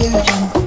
You. Jungle.